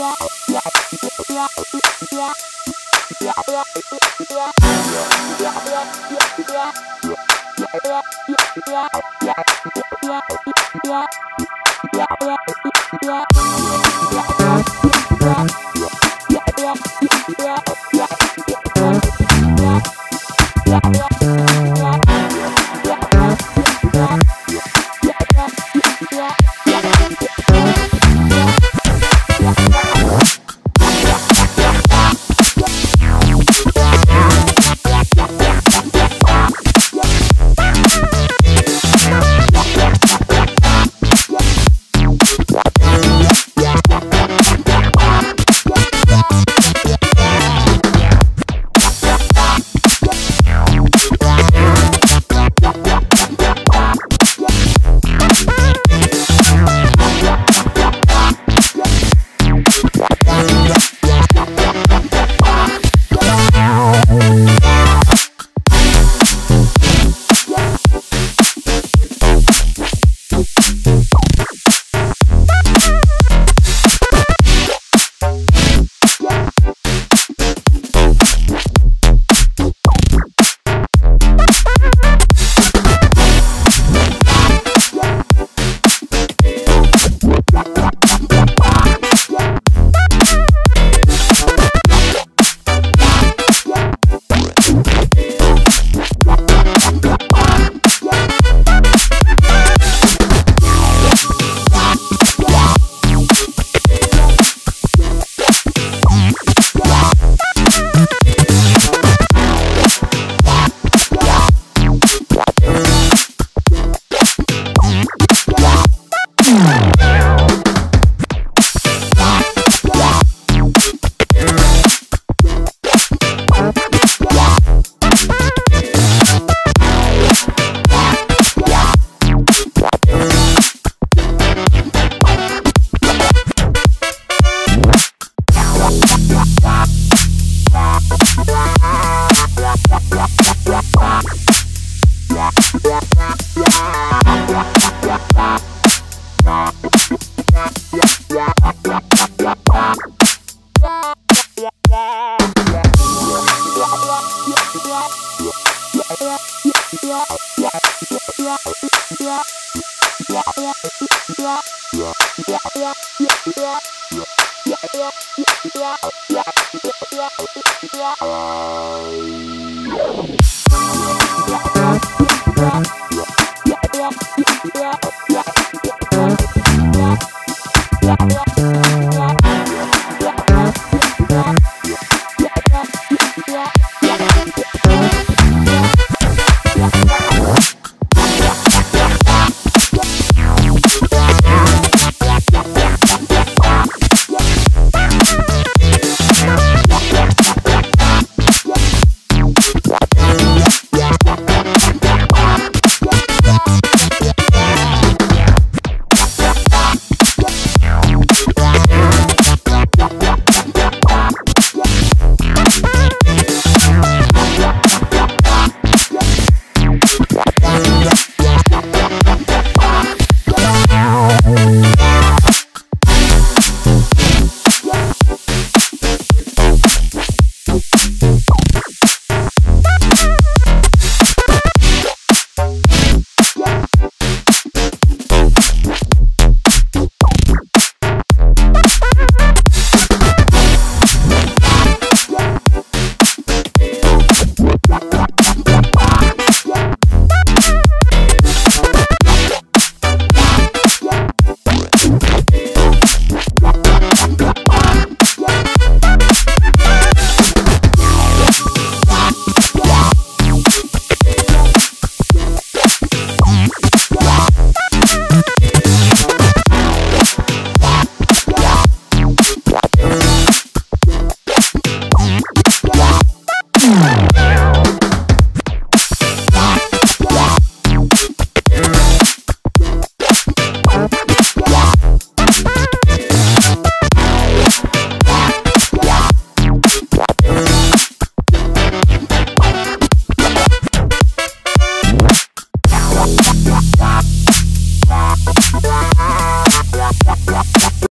Yeah. Yeah.